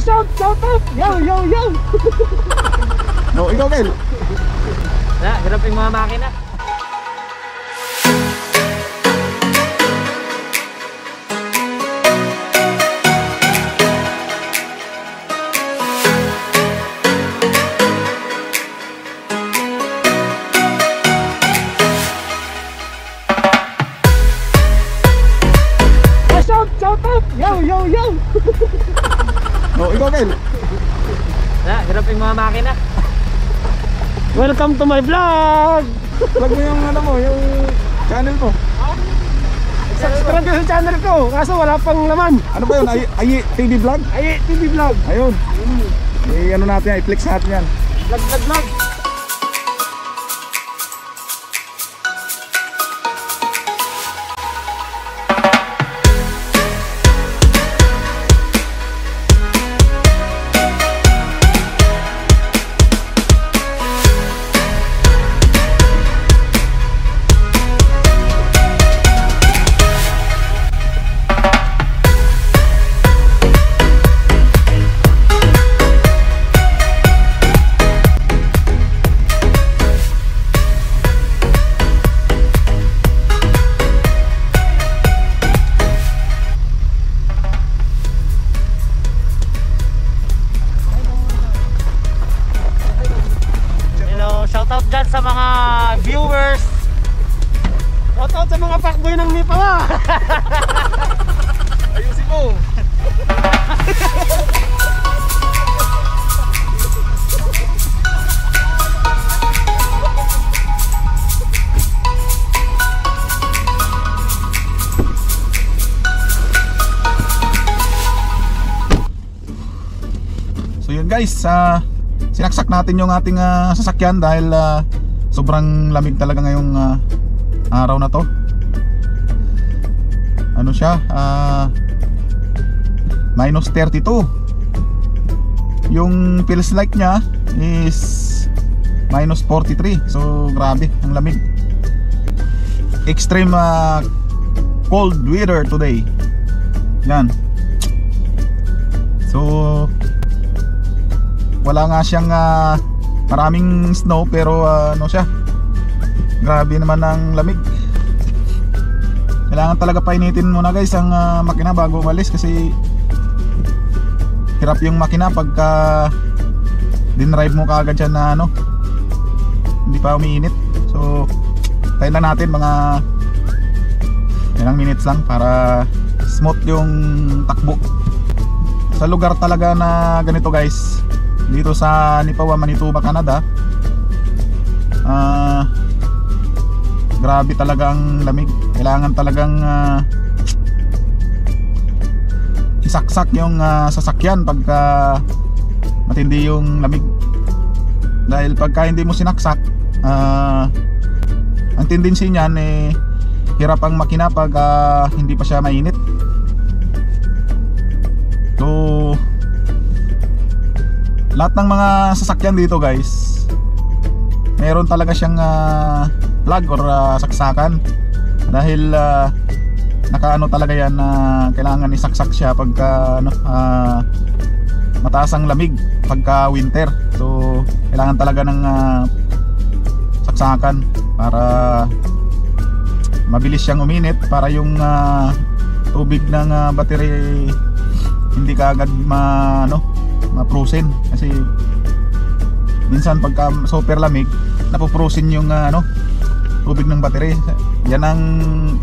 shout, shout out! Yo, yo, yo! No, ikaw, Kel. Na, hirap yung mga makina. Shout, shout out! Yo, yo, yo! No, ikaw, Kel. Na, hirap yung mga makina. Welcome to my vlog! Plug mo yung ano mo, yung channel mo. Subscribe ka sa channel ko, kaso wala pang laman. Ano ba yun? Ay, ay TV vlog? Ay, TV vlog. Ayun. Eh, ano natin i-flex natin yan. Vlog, vlog, vlog. Sinaksak natin yung ating ah, sasakyan dahil ah, sobrang lamig talaga ngayong ah, araw na to. Ano siya? Ah, minus 32. Yung feels like niya is minus 43. So grabe, ang lamig. Extreme ah, cold weather today. Yan. So wala nga siyang ah, maraming snow pero ah, ano siya? Grabe naman ang lamig. Kailangan talaga painitin muna guys ang ah, makina bago umalis kasi hirap yung makina pagka dinrive mo kaagad siya na ano hindi pa umiinit. So tayo lang natin mga ilang minutes lang para smooth yung takbo. Sa lugar talaga na ganito guys dito sa Nipawa, Manitoba, Canada. Ah grabe talaga ang lamig. Kailangan talagang ah, isaksak yung ah, sasakyan pagka matindi yung lamig. Dahil pagka hindi mo sinaksak ah, ang tendency niyan eh hirap ang makina pag ah, hindi pa siya mainit lahat ng mga sasakyan dito guys meron talaga siyang ah, plug or ah, saksakan. Dahil ah, nakaano talaga yan na kailangan isaksak siya pagka ano, ah, mataas ang lamig pagka winter. So kailangan talaga ng ah, saksakan para mabilis siyang uminit para yung ah, tubig ng ah, battery hindi ka agad ma ano ma-frozen. Kasi minsan pagka super lamig napoprusin yung ah, ano tubig ng battery. Yan ang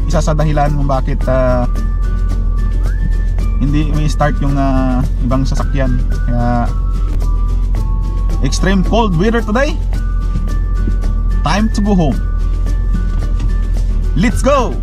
isa sa dahilan kung bakit ah, hindi may start yung ah, ibang sasakyan. Kaya extreme cold weather today. Time to go home. Let's go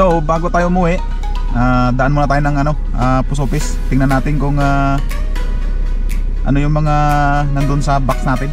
So, bago tayo umuwi, ah, daan muna tayo ng ano, ah, pusopis. Tingnan natin kung ah, ano yung mga nandun sa box natin.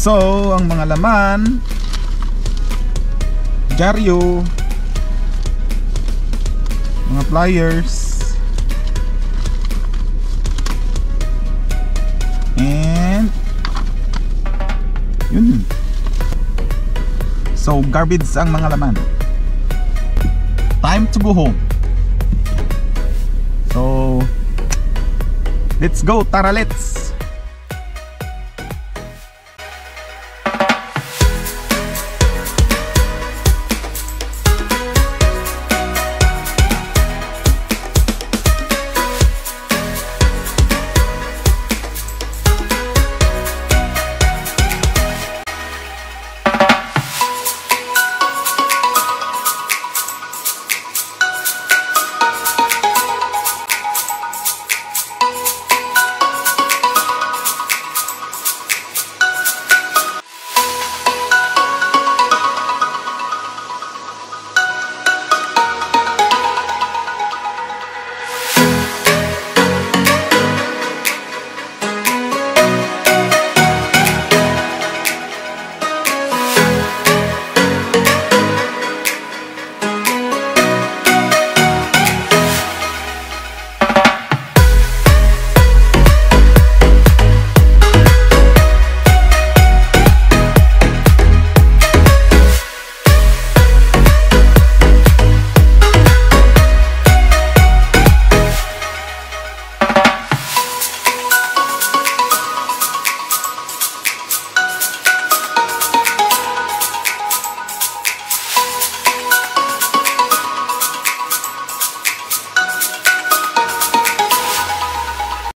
So, ang mga laman Jaryo Mga pliers And Yun. So, garbage ang mga laman. Time to go home. So Let's go, tara let's